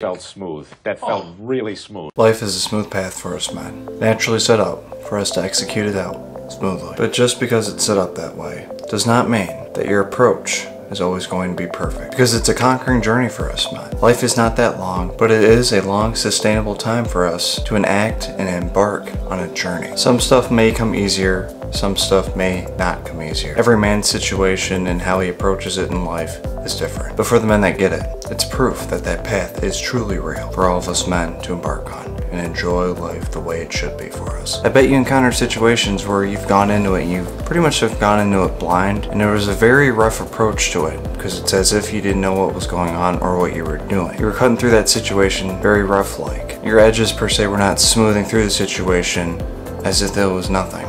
felt smooth. That felt oh. really smooth. Life is a smooth path for us men, naturally set up for us to execute it out smoothly. But just because it's set up that way does not mean that your approach is always going to be perfect because it's a conquering journey for us men. Life is not that long, but it is a long sustainable time for us to enact and embark on a journey. Some stuff may come easier, some stuff may not come easier. Every man's situation and how he approaches it in life is different. But for the men that get it, it's proof that that path is truly real for all of us men to embark on and enjoy life the way it should be for us. I bet you encounter situations where you've gone into it, you pretty much have gone into it blind, and there was a very rough approach to it because it's as if you didn't know what was going on or what you were doing. You were cutting through that situation very rough like. Your edges per se were not smoothing through the situation as if there was nothing.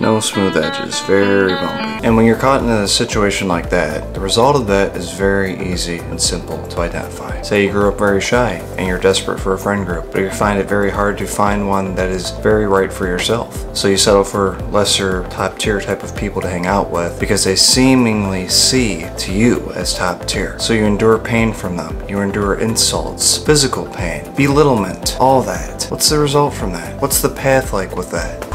No smooth edges, very bumpy. And when you're caught in a situation like that, the result of that is very easy and simple to identify. Say you grew up very shy and you're desperate for a friend group, but you find it very hard to find one that is very right for yourself. So you settle for lesser top tier type of people to hang out with because they seemingly see to you as top tier. So you endure pain from them. You endure insults, physical pain, belittlement, all that. What's the result from that? What's the path like with that?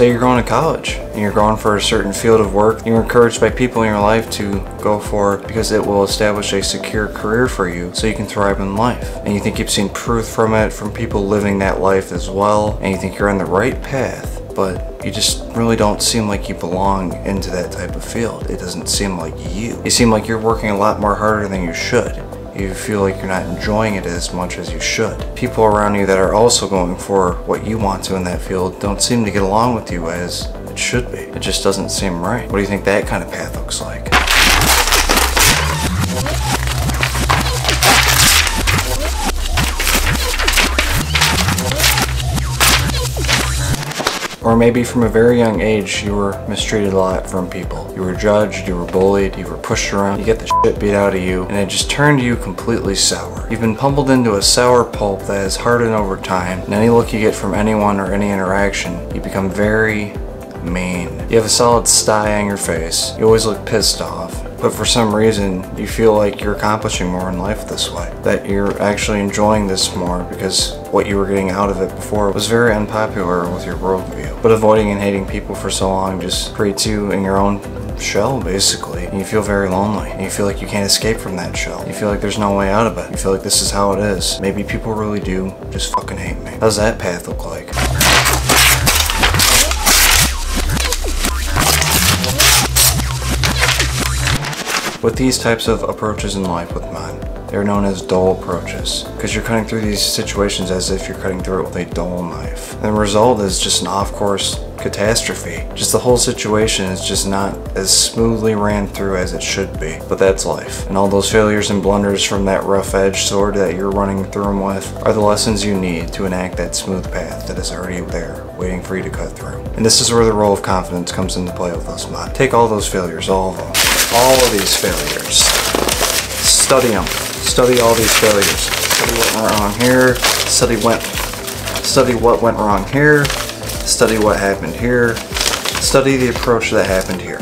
Say you're going to college and you're going for a certain field of work you're encouraged by people in your life to go for because it will establish a secure career for you so you can thrive in life. And you think you've seen proof from it from people living that life as well and you think you're on the right path but you just really don't seem like you belong into that type of field. It doesn't seem like you. You seem like you're working a lot more harder than you should you feel like you're not enjoying it as much as you should. People around you that are also going for what you want to in that field don't seem to get along with you as it should be. It just doesn't seem right. What do you think that kind of path looks like? Or maybe from a very young age, you were mistreated a lot from people. You were judged, you were bullied, you were pushed around, you get the shit beat out of you, and it just turned you completely sour. You've been pummeled into a sour pulp that has hardened over time, and any look you get from anyone or any interaction, you become very mean. You have a solid sty on your face. You always look pissed off but for some reason you feel like you're accomplishing more in life this way. That you're actually enjoying this more because what you were getting out of it before was very unpopular with your worldview. But avoiding and hating people for so long just creates you in your own shell basically and you feel very lonely and you feel like you can't escape from that shell you feel like there's no way out of it you feel like this is how it is maybe people really do just fucking hate me how does that path look like With these types of approaches in life with men, they're known as dull approaches because you're cutting through these situations as if you're cutting through it with a dull knife. And the result is just an off-course catastrophe. Just the whole situation is just not as smoothly ran through as it should be. But that's life. And all those failures and blunders from that rough edge sword that you're running through them with are the lessons you need to enact that smooth path that is already there, waiting for you to cut through. And this is where the role of confidence comes into play with us, man. Take all those failures, all of them all of these failures. Study them. Study all these failures. Study what went wrong here. Study what, study what went wrong here. Study what happened here. Study the approach that happened here.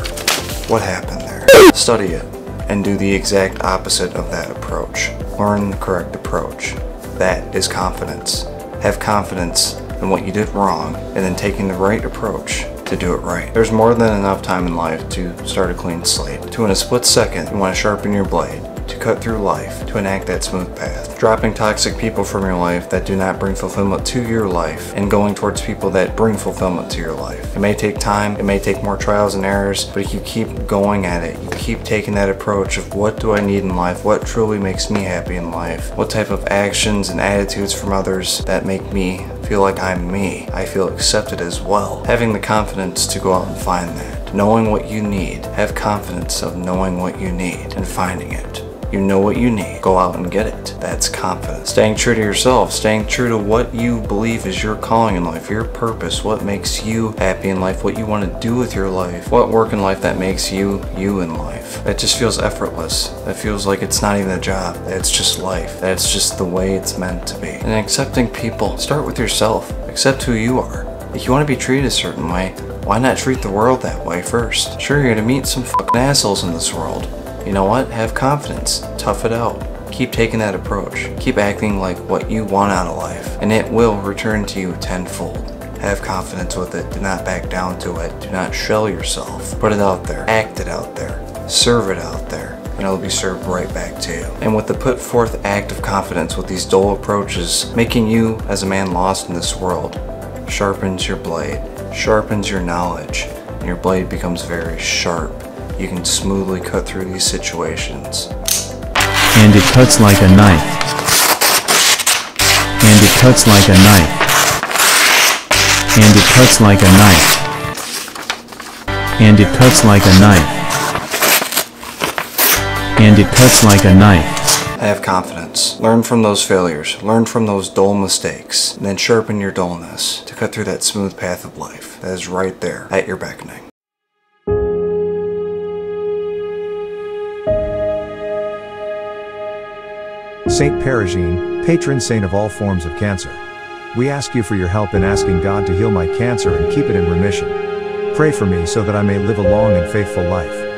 What happened there? Study it and do the exact opposite of that approach. Learn the correct approach. That is confidence. Have confidence in what you did wrong and then taking the right approach to do it right. There's more than enough time in life to start a clean slate. To in a split second, you want to sharpen your blade to cut through life, to enact that smooth path. Dropping toxic people from your life that do not bring fulfillment to your life, and going towards people that bring fulfillment to your life. It may take time, it may take more trials and errors, but if you keep going at it, you keep taking that approach of what do I need in life, what truly makes me happy in life, what type of actions and attitudes from others that make me feel like I'm me, I feel accepted as well. Having the confidence to go out and find that. Knowing what you need. Have confidence of knowing what you need and finding it You know what you need. Go out and get it. That's confidence. Staying true to yourself, staying true to what you believe is your calling in life, your purpose, what makes you happy in life, what you want to do with your life, what work in life that makes you you in life. That just feels effortless. That feels like it's not even a job. That it's just life. That's just the way it's meant to be. And accepting people. Start with yourself. Accept who you are. If you want to be treated a certain way, why not treat the world that way first? Sure, you're gonna meet some fucking assholes in this world. You know what? Have confidence. Tough it out. Keep taking that approach. Keep acting like what you want out of life, and it will return to you tenfold. Have confidence with it. Do not back down to it. Do not shell yourself. Put it out there. Act it out there. Serve it out there. And it'll be served right back to you. And with the put forth act of confidence with these dull approaches, making you, as a man lost in this world, sharpens your blade, sharpens your knowledge, and your blade becomes very sharp. You can smoothly cut through these situations. And it cuts like a knife. And it cuts like a knife. And it cuts like a knife. And it cuts like a knife. And it cuts like a knife. I have confidence. Learn from those failures. Learn from those dull mistakes. And then sharpen your dullness to cut through that smooth path of life that is right there at your beckoning. Saint Peregrine, patron saint of all forms of cancer. We ask you for your help in asking God to heal my cancer and keep it in remission. Pray for me so that I may live a long and faithful life.